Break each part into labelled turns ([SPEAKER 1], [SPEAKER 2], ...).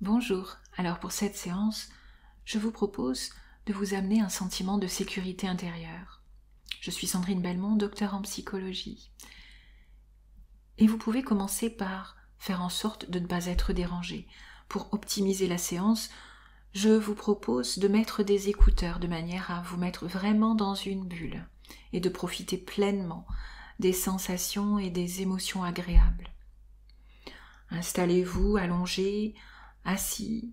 [SPEAKER 1] Bonjour, alors pour cette séance, je vous propose de vous amener un sentiment de sécurité intérieure. Je suis Sandrine Belmont, docteur en psychologie. Et vous pouvez commencer par faire en sorte de ne pas être dérangé. Pour optimiser la séance, je vous propose de mettre des écouteurs de manière à vous mettre vraiment dans une bulle et de profiter pleinement des sensations et des émotions agréables. Installez-vous allongé, assis,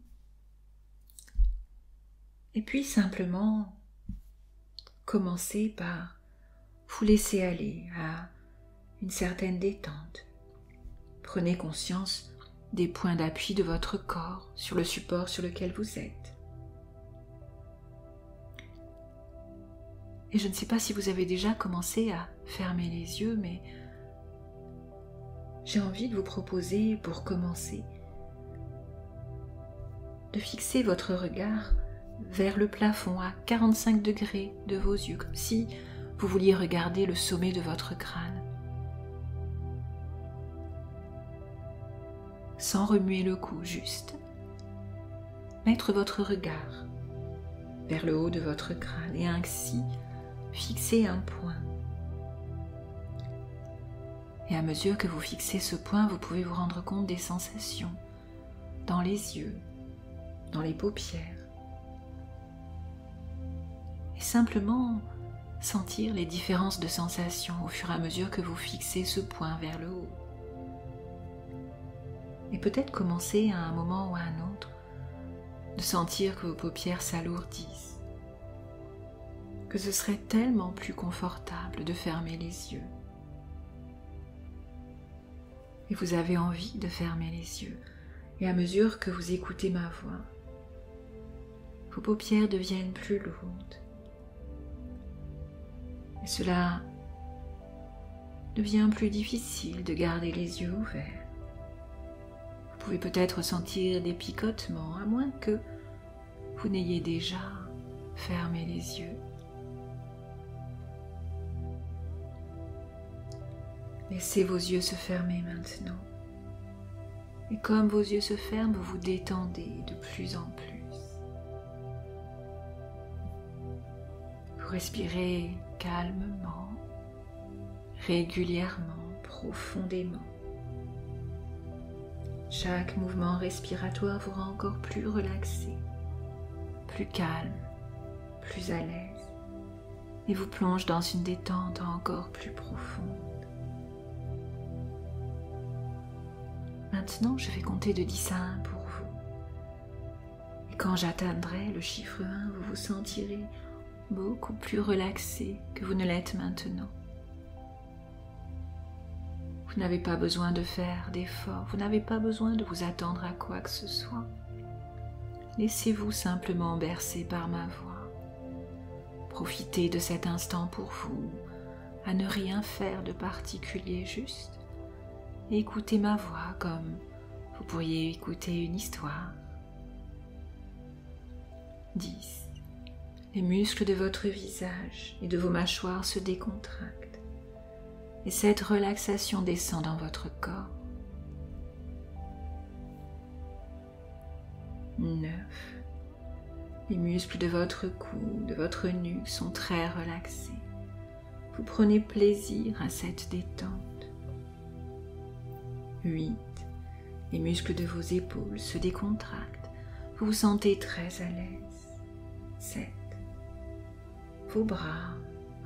[SPEAKER 1] et puis simplement commencez par vous laisser aller à une certaine détente. Prenez conscience des points d'appui de votre corps sur le support sur lequel vous êtes. Et je ne sais pas si vous avez déjà commencé à fermer les yeux, mais j'ai envie de vous proposer, pour commencer, de fixer votre regard vers le plafond à 45 degrés de vos yeux, si vous vouliez regarder le sommet de votre crâne. Sans remuer le cou, juste mettre votre regard vers le haut de votre crâne et ainsi fixer un point. Et à mesure que vous fixez ce point, vous pouvez vous rendre compte des sensations dans les yeux, les paupières. Et simplement sentir les différences de sensations au fur et à mesure que vous fixez ce point vers le haut. Et peut-être commencer à un moment ou à un autre de sentir que vos paupières s'alourdissent, que ce serait tellement plus confortable de fermer les yeux et vous avez envie de fermer les yeux. Et à mesure que vous écoutez ma voix, vos paupières deviennent plus lourdes. Et cela devient plus difficile de garder les yeux ouverts. Vous pouvez peut-être sentir des picotements, à moins que vous n'ayez déjà fermé les yeux. Laissez vos yeux se fermer maintenant. Et comme vos yeux se ferment, vous vous détendez de plus en plus. Vous respirez calmement, régulièrement, profondément. Chaque mouvement respiratoire vous rend encore plus relaxé, plus calme, plus à l'aise et vous plonge dans une détente encore plus profonde. Maintenant, je vais compter de 10 à 1 pour vous. Et quand j'atteindrai le chiffre 1, vous vous sentirez beaucoup plus relaxé que vous ne l'êtes maintenant. Vous n'avez pas besoin de faire d'efforts, vous n'avez pas besoin de vous attendre à quoi que ce soit. Laissez-vous simplement bercer par ma voix. Profitez de cet instant pour vous, à ne rien faire de particulier juste écoutez ma voix comme vous pourriez écouter une histoire. 10. Les muscles de votre visage et de vos mâchoires se décontractent et cette relaxation descend dans votre corps. 9. Les muscles de votre cou, de votre nuque sont très relaxés. Vous prenez plaisir à cette détente. 8. Les muscles de vos épaules se décontractent. Vous vous sentez très à l'aise. 7. Vos bras,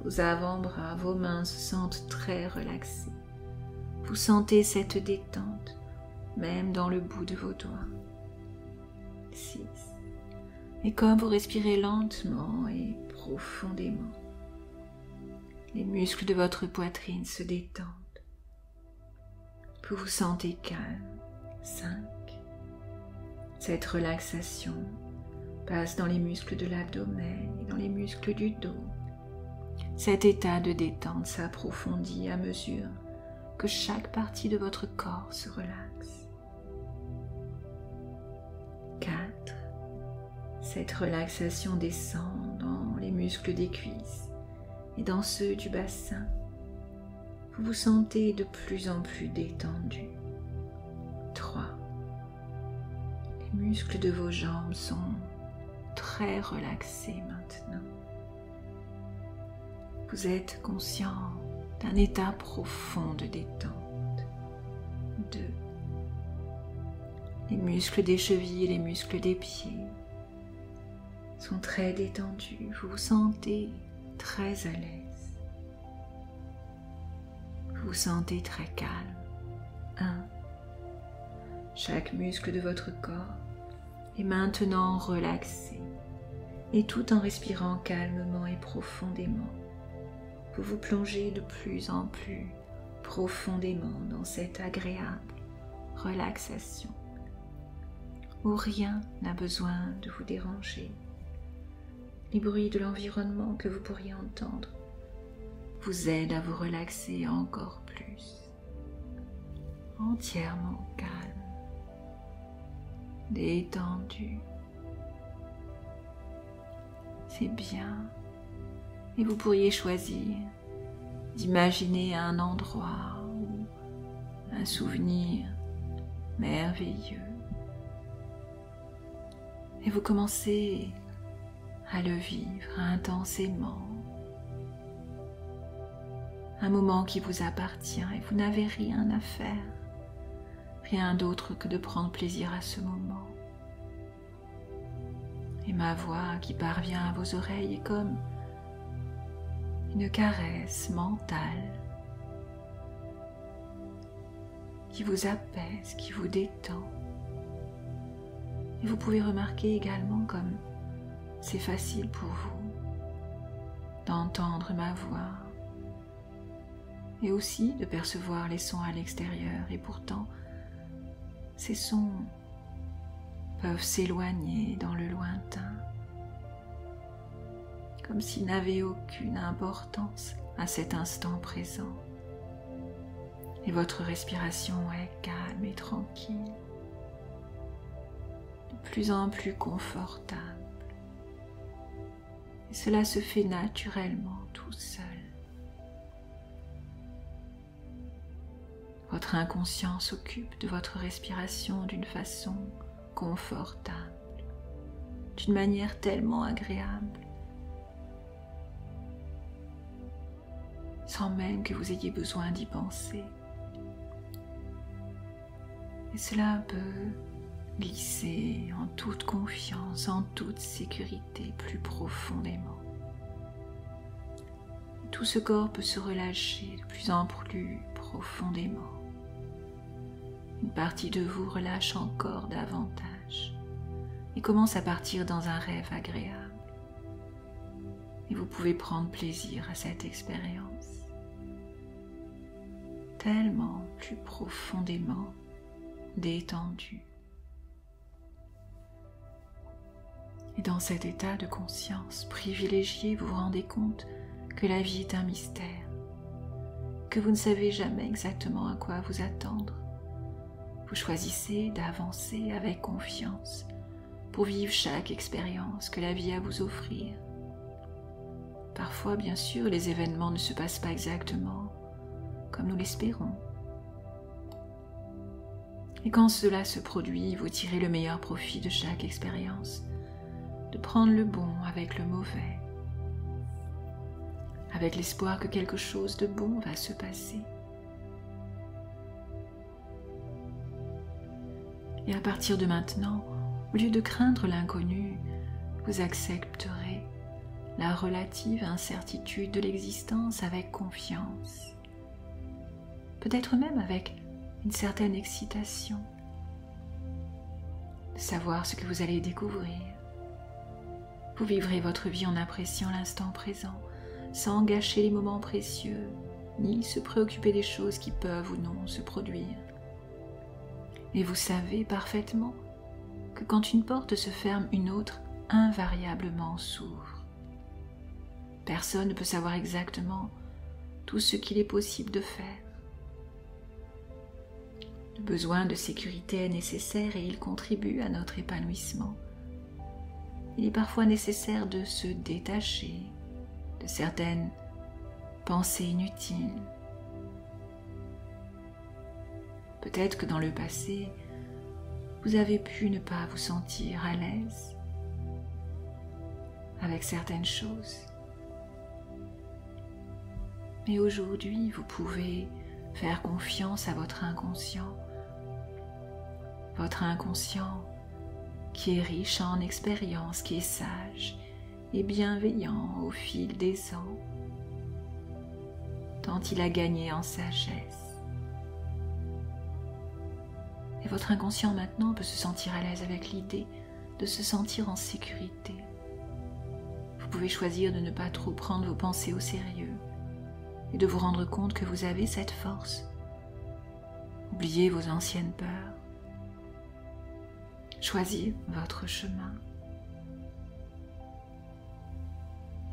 [SPEAKER 1] vos avant-bras, vos mains se sentent très relaxés. Vous sentez cette détente même dans le bout de vos doigts. 6. Et comme vous respirez lentement et profondément, les muscles de votre poitrine se détendent vous vous sentez calme. 5. Cette relaxation passe dans les muscles de l'abdomen et dans les muscles du dos. Cet état de détente s'approfondit à mesure que chaque partie de votre corps se relaxe. 4. Cette relaxation descend dans les muscles des cuisses et dans ceux du bassin vous vous sentez de plus en plus détendu. 3. Les muscles de vos jambes sont très relaxés maintenant. Vous êtes conscient d'un état profond de détente. 2. Les muscles des chevilles et les muscles des pieds sont très détendus. Vous vous sentez très à l'aise. Vous vous sentez très calme. 1. Chaque muscle de votre corps est maintenant relaxé et tout en respirant calmement et profondément, vous vous plongez de plus en plus profondément dans cette agréable relaxation où rien n'a besoin de vous déranger. Les bruits de l'environnement que vous pourriez entendre vous aident à vous relaxer encore plus, entièrement calme, détendu. C'est bien. Et vous pourriez choisir d'imaginer un endroit ou un souvenir merveilleux. Et vous commencez à le vivre intensément. Un moment qui vous appartient et vous n'avez rien à faire, rien d'autre que de prendre plaisir à ce moment. Et ma voix qui parvient à vos oreilles est comme une caresse mentale qui vous apaise, qui vous détend. Et vous pouvez remarquer également comme c'est facile pour vous d'entendre ma voix et aussi de percevoir les sons à l'extérieur. Et pourtant, ces sons peuvent s'éloigner dans le lointain comme s'ils n'avaient aucune importance à cet instant présent. Et votre respiration est calme et tranquille, de plus en plus confortable. Et cela se fait naturellement tout seul. Votre inconscient s'occupe de votre respiration d'une façon d'une manière tellement agréable sans même que vous ayez besoin d'y penser. Et cela peut glisser en toute confiance, en toute sécurité plus profondément. Tout ce corps peut se relâcher de plus en plus profondément. Une partie de vous relâche encore davantage et commence à partir dans un rêve agréable. Et vous pouvez prendre plaisir à cette expérience tellement plus profondément détendu. Et dans cet état de conscience privilégié, vous vous rendez compte que la vie est un mystère, que vous ne savez jamais exactement à quoi vous attendre. Vous choisissez d'avancer avec confiance pour vivre chaque expérience que la vie a à vous offrir. Parfois, bien sûr, les événements ne se passent pas exactement comme nous l'espérons. Et quand cela se produit, vous tirez le meilleur profit de chaque expérience, de prendre le bon avec le mauvais, avec l'espoir que quelque chose de bon va se passer. Et à partir de maintenant, au lieu de craindre l'inconnu, vous accepterez la relative incertitude de l'existence avec confiance peut-être même avec une certaine excitation de savoir ce que vous allez découvrir. Vous vivrez votre vie en appréciant l'instant présent, sans gâcher les moments précieux, ni se préoccuper des choses qui peuvent ou non se produire. Et vous savez parfaitement que quand une porte se ferme, une autre invariablement s'ouvre. Personne ne peut savoir exactement tout ce qu'il est possible de faire le besoin de sécurité est nécessaire et il contribue à notre épanouissement. Il est parfois nécessaire de se détacher de certaines pensées inutiles. Peut-être que dans le passé, vous avez pu ne pas vous sentir à l'aise avec certaines choses. Mais aujourd'hui, vous pouvez faire confiance à votre inconscient. Votre inconscient qui est riche en expérience, qui est sage et bienveillant au fil des ans, tant il a gagné en sagesse. Votre inconscient maintenant peut se sentir à l'aise avec l'idée de se sentir en sécurité. Vous pouvez choisir de ne pas trop prendre vos pensées au sérieux et de vous rendre compte que vous avez cette force. Oubliez vos anciennes peurs. Choisir votre chemin.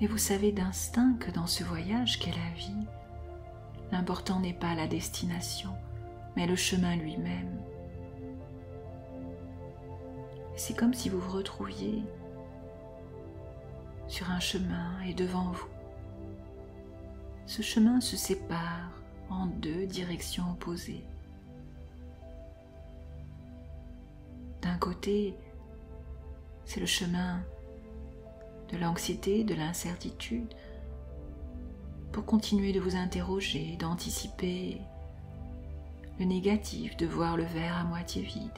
[SPEAKER 1] Et vous savez d'instinct que dans ce voyage qu'est la vie, l'important n'est pas la destination, mais le chemin lui-même. C'est comme si vous vous retrouviez sur un chemin et devant vous. Ce chemin se sépare en deux directions opposées. D'un côté, c'est le chemin de l'anxiété, de l'incertitude, pour continuer de vous interroger, d'anticiper le négatif, de voir le verre à moitié vide.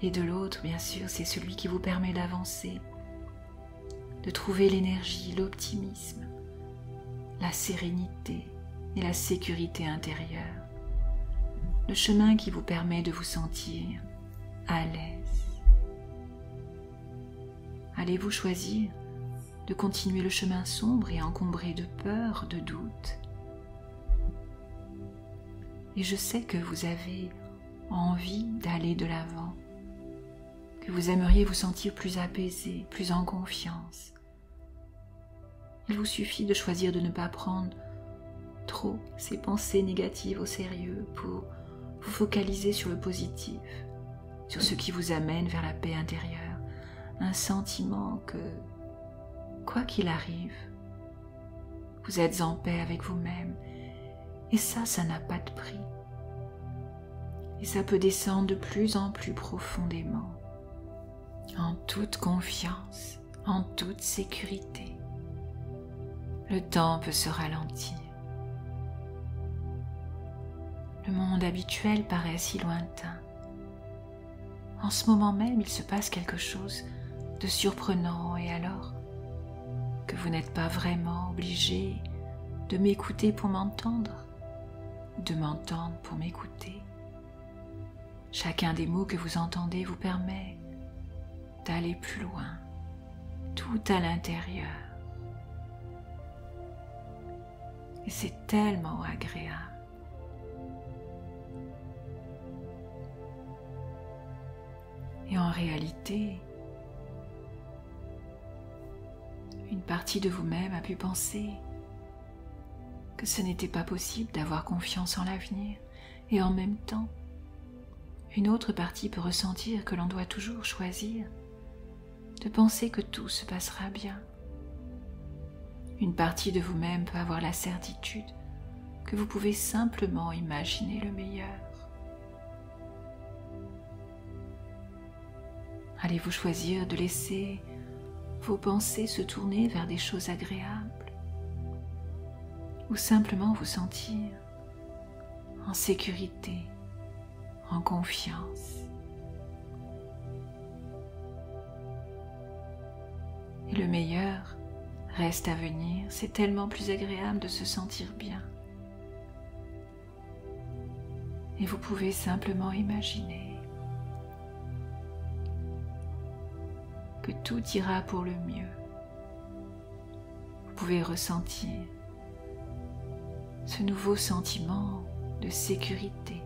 [SPEAKER 1] Et de l'autre, bien sûr, c'est celui qui vous permet d'avancer, de trouver l'énergie, l'optimisme, la sérénité et la sécurité intérieure. Le chemin qui vous permet de vous sentir à l'aise. Allez-vous choisir de continuer le chemin sombre et encombré de peur, de doute? Et je sais que vous avez envie d'aller de l'avant, que vous aimeriez vous sentir plus apaisé, plus en confiance. Il vous suffit de choisir de ne pas prendre trop ces pensées négatives au sérieux pour vous focaliser sur le positif, sur ce qui vous amène vers la paix intérieure, un sentiment que, quoi qu'il arrive, vous êtes en paix avec vous-même. Et ça, ça n'a pas de prix. Et ça peut descendre de plus en plus profondément, en toute confiance, en toute sécurité. Le temps peut se ralentir. Le monde habituel paraît si lointain en ce moment même il se passe quelque chose de surprenant et alors que vous n'êtes pas vraiment obligé de m'écouter pour m'entendre, de m'entendre pour m'écouter. Chacun des mots que vous entendez vous permet d'aller plus loin, tout à l'intérieur. Et c'est tellement agréable. Et en réalité, une partie de vous-même a pu penser que ce n'était pas possible d'avoir confiance en l'avenir et en même temps, une autre partie peut ressentir que l'on doit toujours choisir de penser que tout se passera bien. Une partie de vous-même peut avoir la certitude que vous pouvez simplement imaginer le meilleur. Allez-vous choisir de laisser vos pensées se tourner vers des choses agréables ou simplement vous sentir en sécurité, en confiance? Le meilleur reste à venir, c'est tellement plus agréable de se sentir bien. Et vous pouvez simplement imaginer tout ira pour le mieux. Vous pouvez ressentir ce nouveau sentiment de sécurité.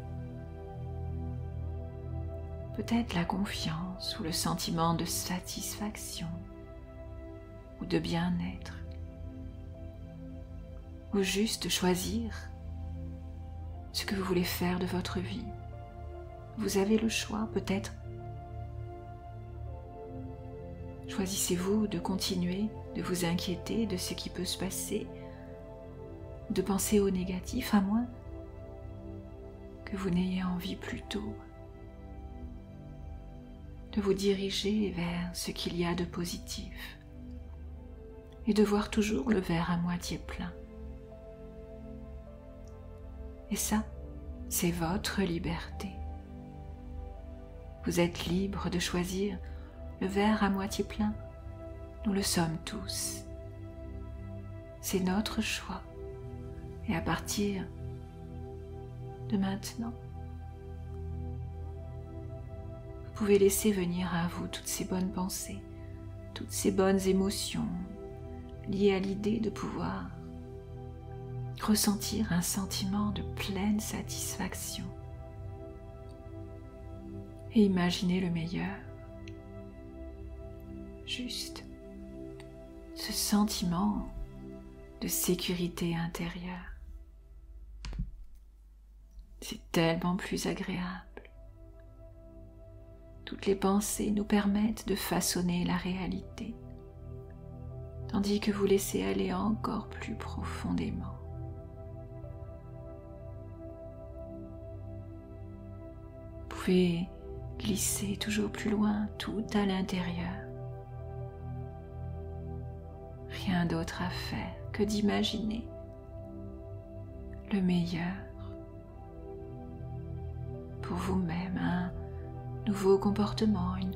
[SPEAKER 1] Peut-être la confiance ou le sentiment de satisfaction de bien-être. Ou juste choisir ce que vous voulez faire de votre vie. Vous avez le choix peut-être Choisissez-vous de continuer de vous inquiéter de ce qui peut se passer, de penser au négatif, à moins que vous n'ayez envie plutôt de vous diriger vers ce qu'il y a de positif et de voir toujours le verre à moitié plein. Et ça, c'est votre liberté. Vous êtes libre de choisir le verre à moitié plein. Nous le sommes tous. C'est notre choix. Et à partir de maintenant, vous pouvez laisser venir à vous toutes ces bonnes pensées, toutes ces bonnes émotions liées à l'idée de pouvoir ressentir un sentiment de pleine satisfaction et imaginer le meilleur. Juste ce sentiment de sécurité intérieure. C'est tellement plus agréable. Toutes les pensées nous permettent de façonner la réalité, tandis que vous laissez aller encore plus profondément. Vous pouvez glisser toujours plus loin, tout à l'intérieur. Rien d'autre à faire que d'imaginer le meilleur pour vous-même, un nouveau comportement, une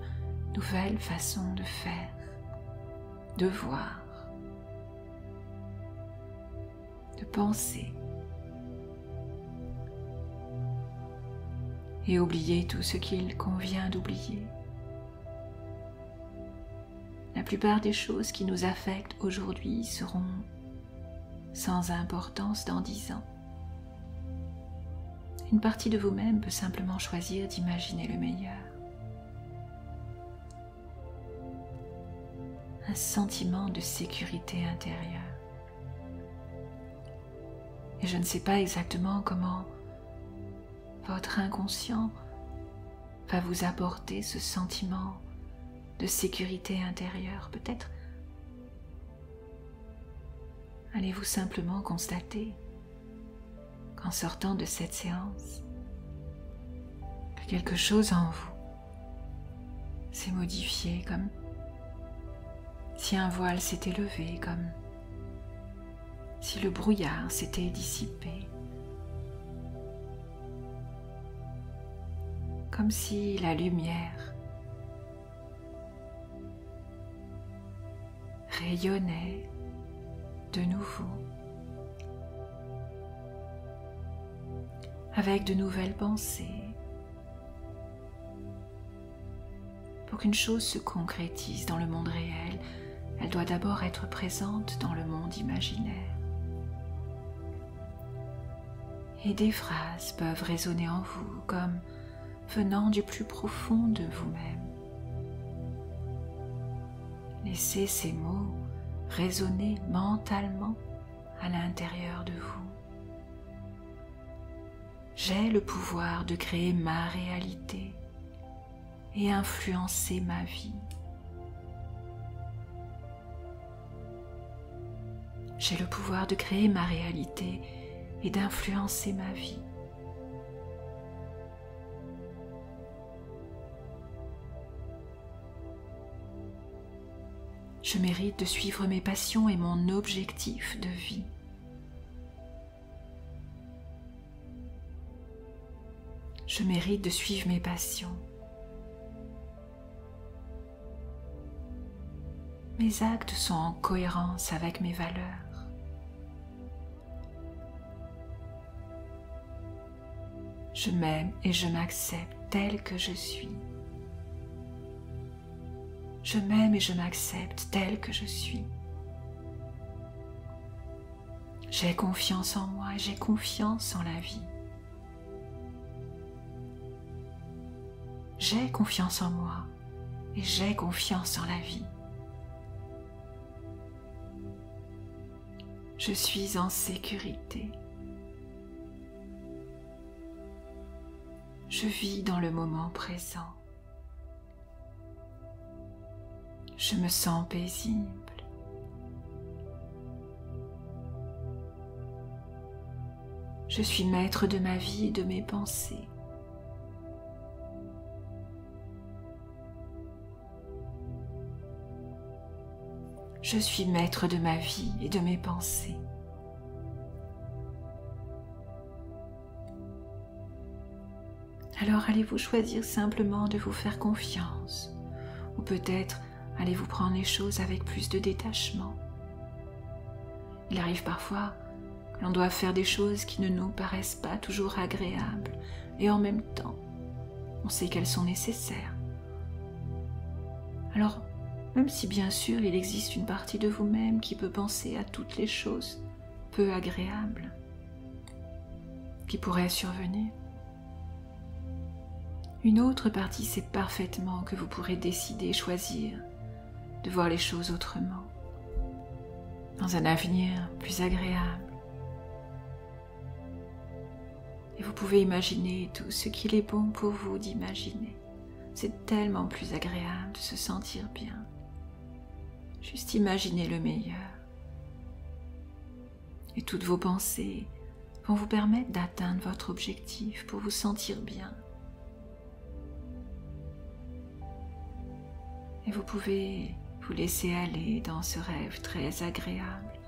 [SPEAKER 1] nouvelle façon de faire, de voir, de penser. et oublier tout ce qu'il convient d'oublier. La plupart des choses qui nous affectent aujourd'hui seront sans importance dans dix ans. Une partie de vous-même peut simplement choisir d'imaginer le meilleur. Un sentiment de sécurité intérieure. Et je ne sais pas exactement comment votre inconscient va vous apporter ce sentiment de sécurité intérieure. Peut-être allez-vous simplement constater qu'en sortant de cette séance, que quelque chose en vous s'est modifié comme si un voile s'était levé, comme si le brouillard s'était dissipé. comme si la lumière rayonnait de nouveau avec de nouvelles pensées pour qu'une chose se concrétise dans le monde réel, elle doit d'abord être présente dans le monde imaginaire. Et des phrases peuvent résonner en vous comme venant du plus profond de vous-même. Laissez ces mots résonner mentalement à l'intérieur de vous. J'ai le pouvoir de créer ma réalité et influencer ma vie. J'ai le pouvoir de créer ma réalité et d'influencer ma vie. Je mérite de suivre mes passions et mon objectif de vie. Je mérite de suivre mes passions. Mes actes sont en cohérence avec mes valeurs. Je m'aime et je m'accepte tel que je suis. Je m'aime et je m'accepte tel que je suis. J'ai confiance en moi et j'ai confiance en la vie. J'ai confiance en moi et j'ai confiance en la vie. Je suis en sécurité. Je vis dans le moment présent. Je me sens paisible. Je suis maître de ma vie et de mes pensées. Je suis maître de ma vie et de mes pensées. Alors allez-vous choisir simplement de vous faire confiance? Ou peut-être allez-vous prendre les choses avec plus de détachement? Il arrive parfois que l'on doit faire des choses qui ne nous paraissent pas toujours agréables et en même temps, on sait qu'elles sont nécessaires. Alors, même si bien sûr il existe une partie de vous-même qui peut penser à toutes les choses peu agréables qui pourraient survenir, une autre partie sait parfaitement que vous pourrez décider, choisir de voir les choses autrement, dans un avenir plus agréable. Et vous pouvez imaginer tout ce qu'il est bon pour vous d'imaginer. C'est tellement plus agréable de se sentir bien. Juste imaginez le meilleur. Et toutes vos pensées vont vous permettre d'atteindre votre objectif pour vous sentir bien. Et vous pouvez vous laisser aller dans ce rêve très agréable.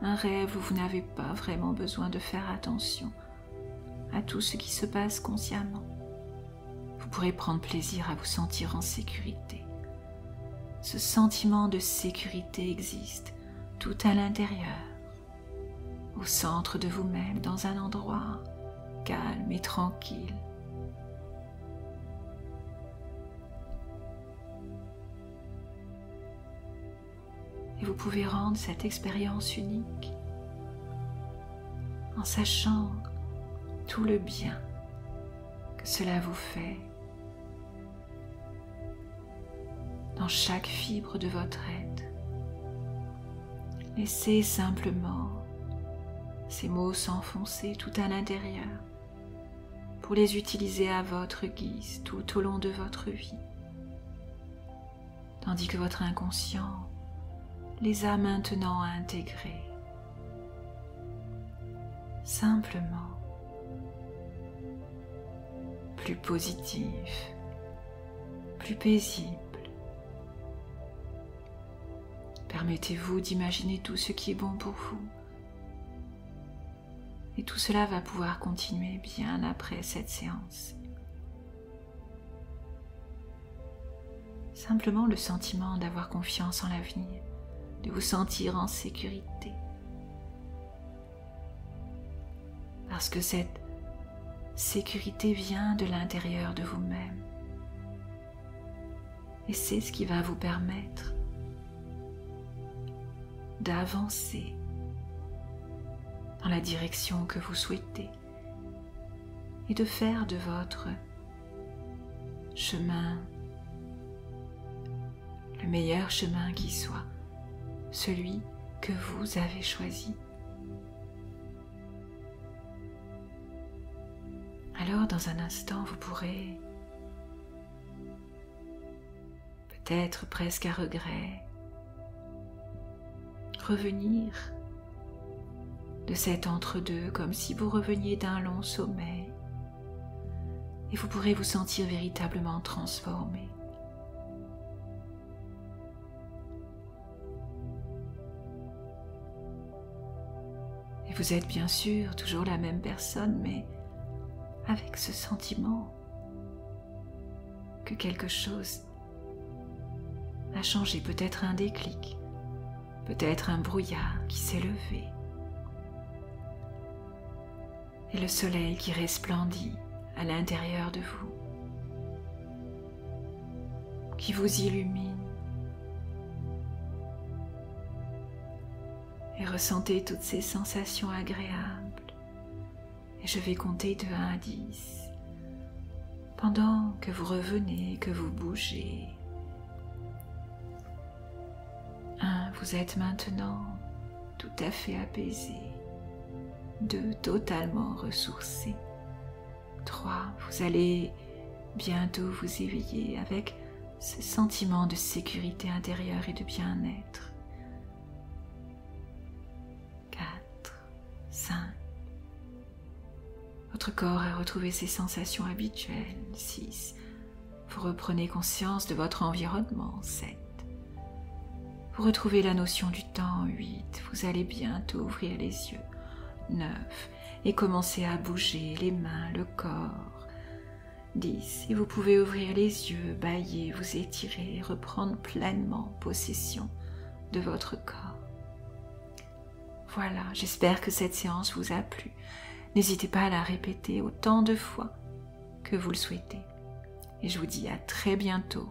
[SPEAKER 1] Un rêve où vous n'avez pas vraiment besoin de faire attention à tout ce qui se passe consciemment. Vous pourrez prendre plaisir à vous sentir en sécurité. Ce sentiment de sécurité existe tout à l'intérieur, au centre de vous-même, dans un endroit calme et tranquille. Et vous pouvez rendre cette expérience unique en sachant tout le bien que cela vous fait dans chaque fibre de votre être. Laissez simplement ces mots s'enfoncer tout à l'intérieur pour les utiliser à votre guise tout au long de votre vie, tandis que votre inconscient les a maintenant intégrés. Simplement plus positif, plus paisible. Permettez-vous d'imaginer tout ce qui est bon pour vous. Et tout cela va pouvoir continuer bien après cette séance. Simplement le sentiment d'avoir confiance en l'avenir de vous sentir en sécurité. Parce que cette sécurité vient de l'intérieur de vous-même. Et c'est ce qui va vous permettre d'avancer dans la direction que vous souhaitez et de faire de votre chemin le meilleur chemin qui soit celui que vous avez choisi. Alors dans un instant, vous pourrez, peut-être presque à regret, revenir de cet entre-deux comme si vous reveniez d'un long sommeil et vous pourrez vous sentir véritablement transformé. Et vous êtes bien sûr toujours la même personne, mais avec ce sentiment que quelque chose a changé, peut-être un déclic, peut-être un brouillard qui s'est levé, et le soleil qui resplendit à l'intérieur de vous, qui vous illumine ressentez toutes ces sensations agréables. Et je vais compter de 1 à 10 pendant que vous revenez, que vous bougez. 1. Vous êtes maintenant tout à fait apaisé. 2. Totalement ressourcé. 3. Vous allez bientôt vous éveiller avec ce sentiment de sécurité intérieure et de bien-être. Votre corps a retrouvé ses sensations habituelles. 6. Vous reprenez conscience de votre environnement. 7. Vous retrouvez la notion du temps. 8. Vous allez bientôt ouvrir les yeux. 9. Et commencer à bouger les mains, le corps. 10. Et vous pouvez ouvrir les yeux, bailler, vous étirer, reprendre pleinement possession de votre corps. Voilà, j'espère que cette séance vous a plu. N'hésitez pas à la répéter autant de fois que vous le souhaitez. Et je vous dis à très bientôt